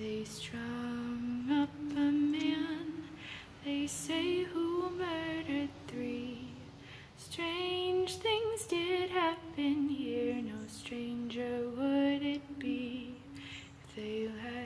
They strung up a man, they say, who murdered three. Strange things did happen here, no stranger would it be if they had.